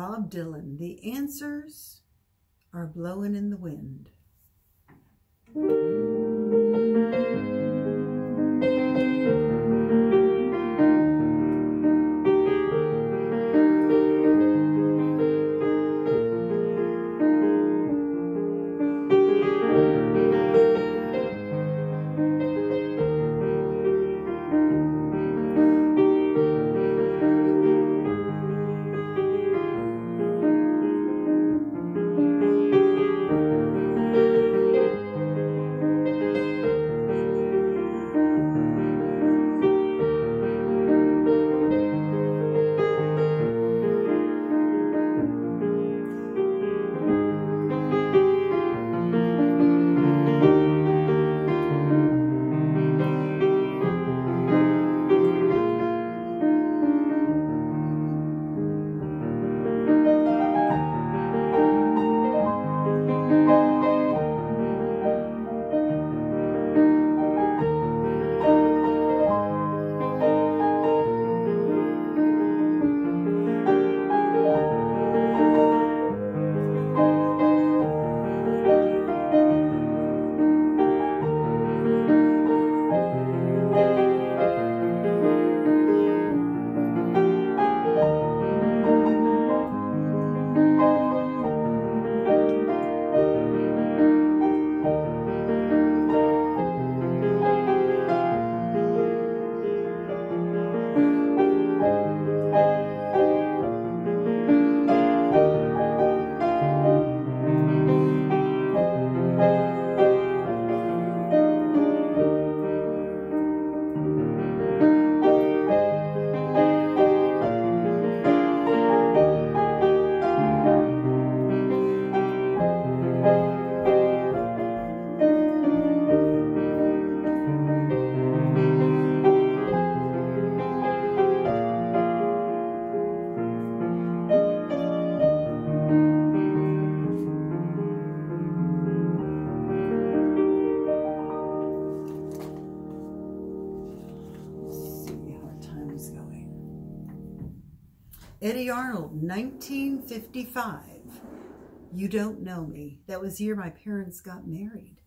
1962, Bob Dylan. The answers are blowing in the wind. 1955. You Don't Know Me. That was the year my parents got married.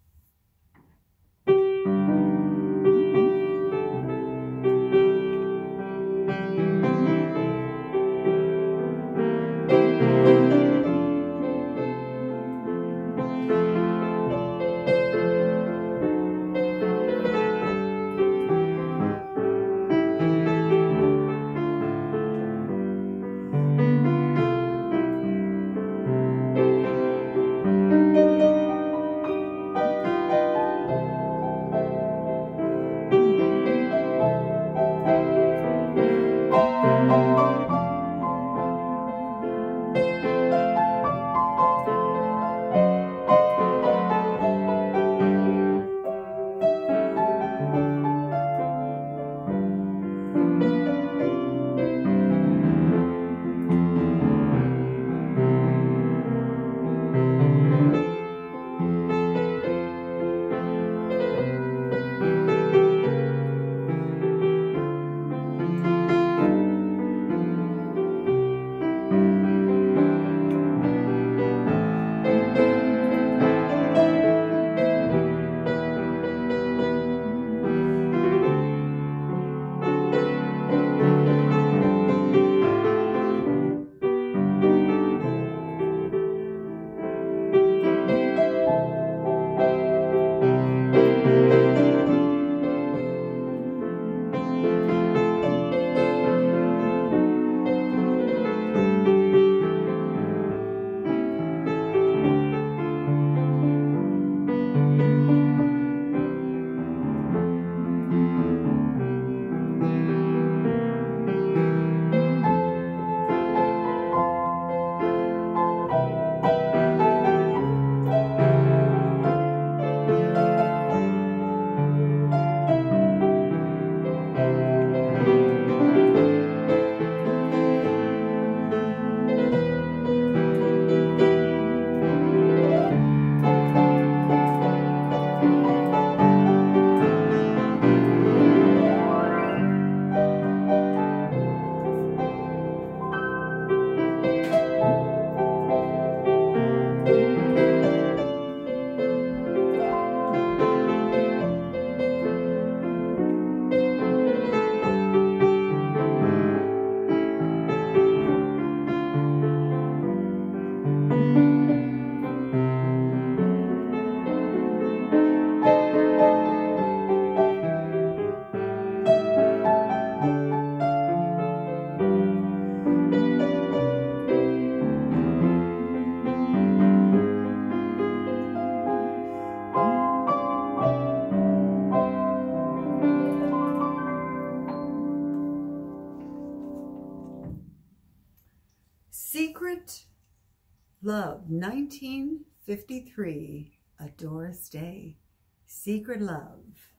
Love, 1953, A Doris Day, Secret Love.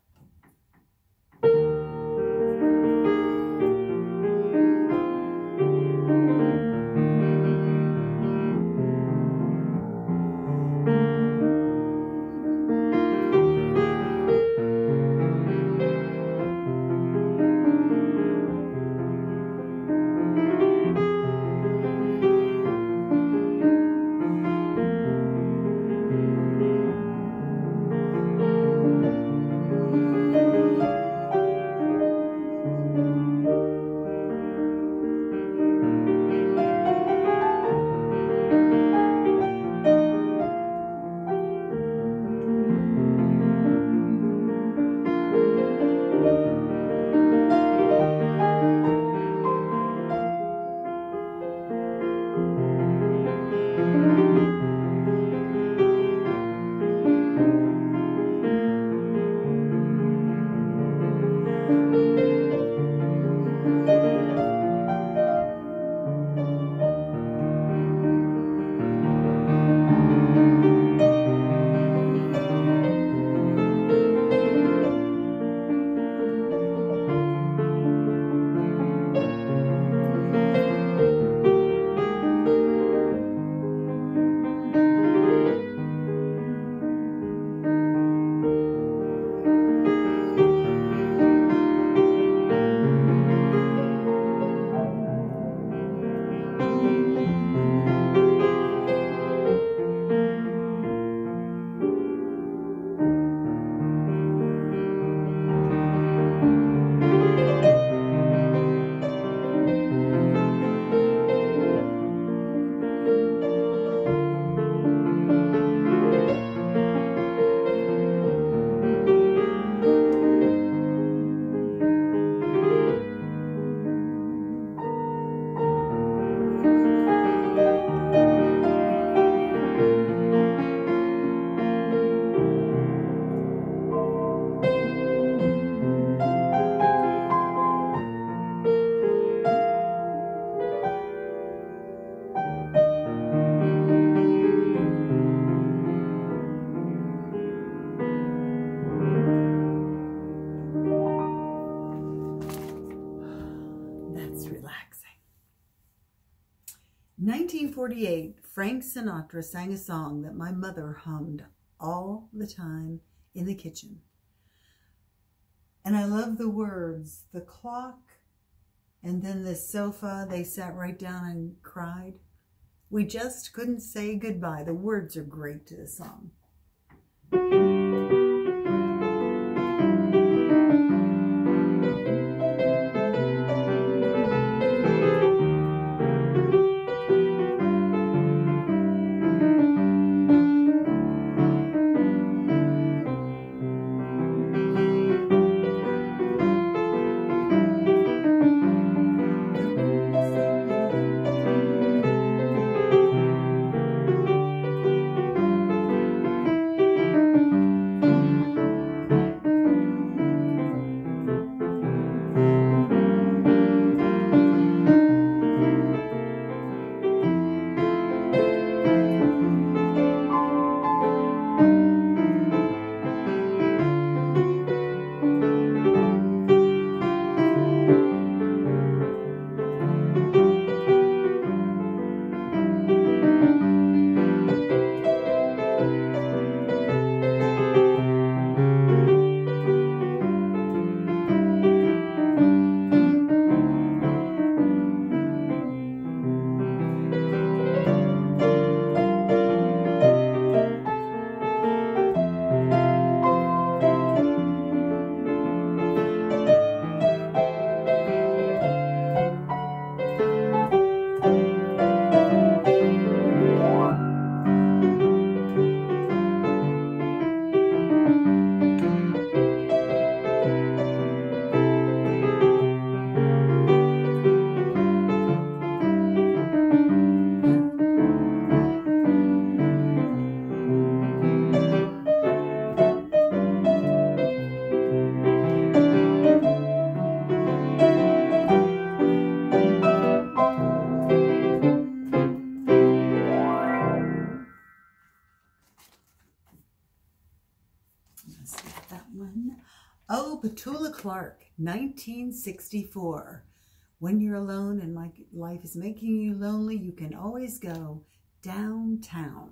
1948, Frank Sinatra sang a song that my mother hummed all the time in the kitchen. And I love the words, the clock, and then the sofa. They sat right down and cried. We just couldn't say goodbye. The words are great to the song. Clark, 1964. When you're alone and my life is making you lonely, you can always go downtown.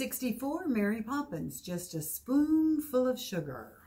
1964, Mary Poppins, just a spoonful of sugar.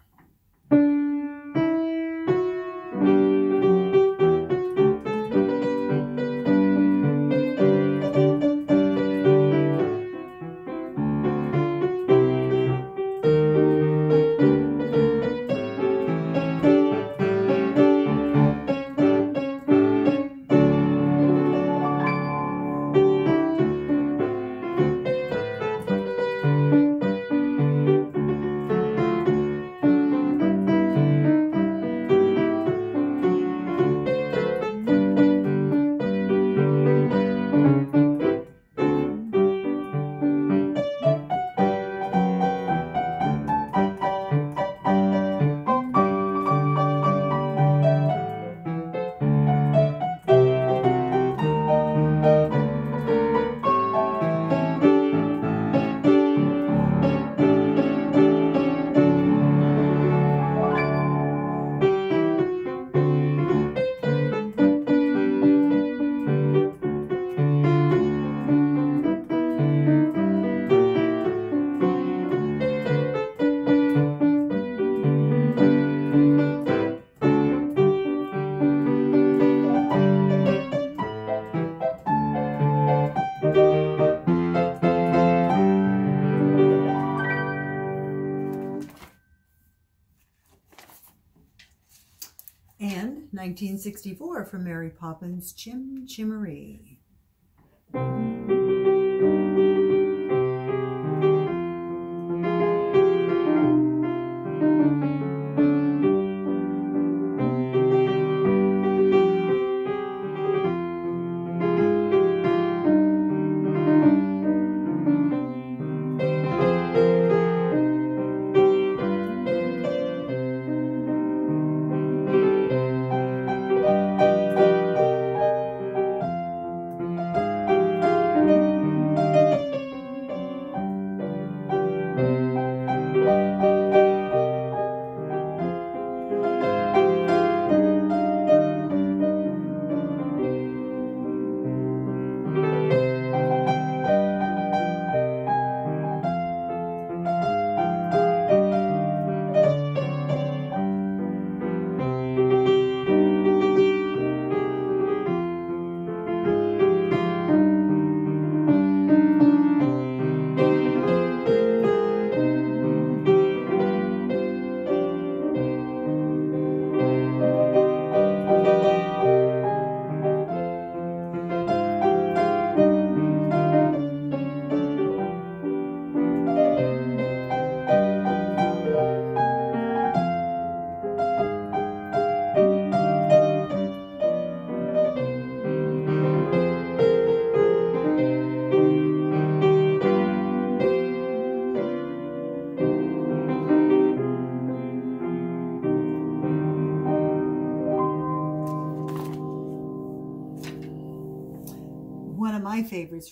1964 from Mary Poppins Chim Chimmery.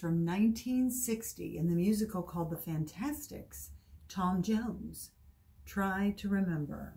From 1960 in the musical called The Fantasticks, Tom Jones. Try to remember.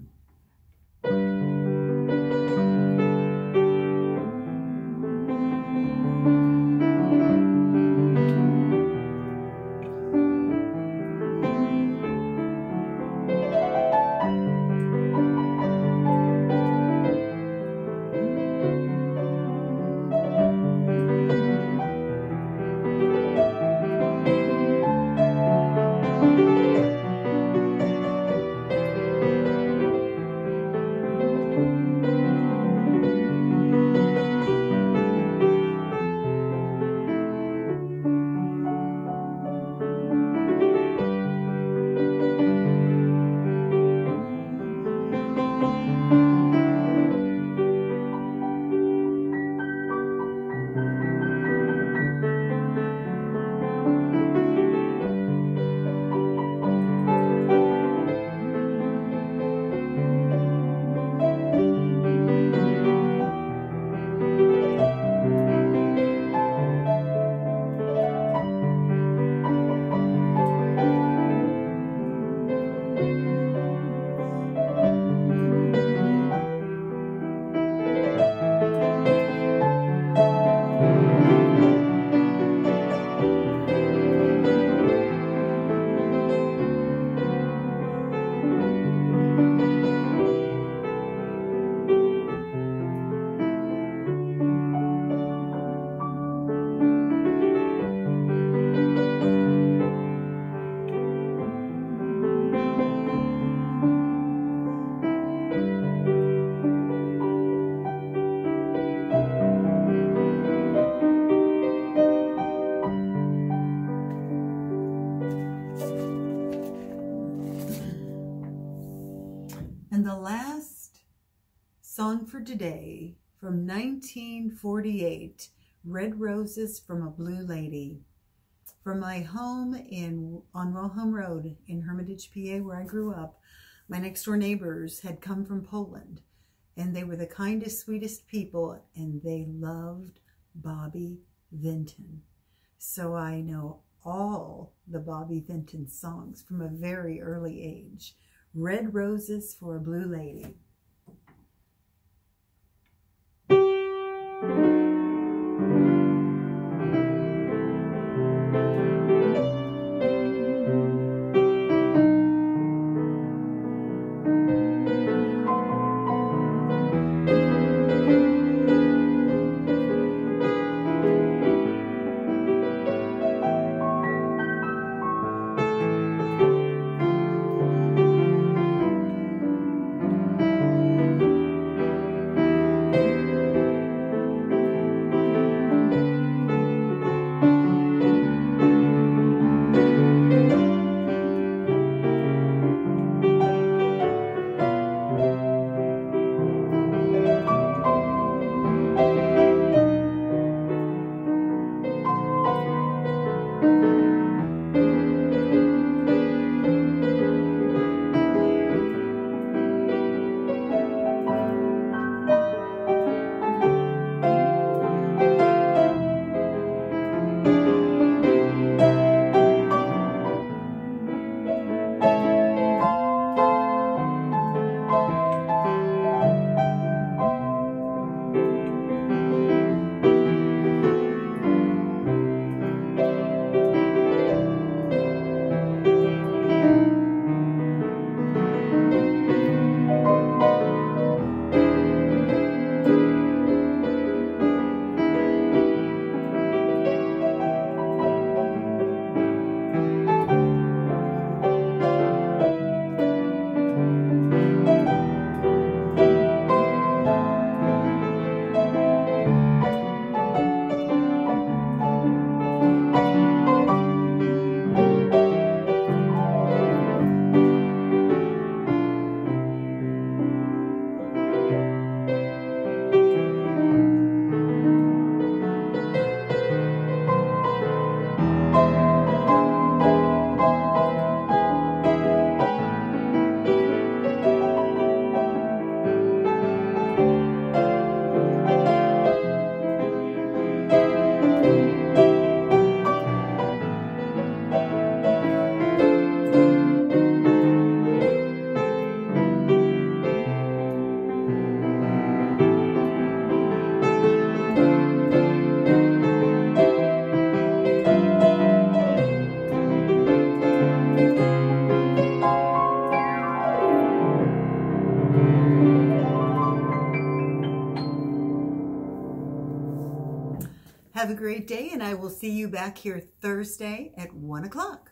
1948, Red Roses from a Blue Lady. From my home in on Wilhelm Road in Hermitage, PA, where I grew up, my next door neighbors had come from Poland and they were the kindest, sweetest people and they loved Bobby Vinton. So I know all the Bobby Vinton songs from a very early age. Red Roses for a Blue Lady. Great day, and I will see you back here Thursday at 1 o'clock.